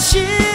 心。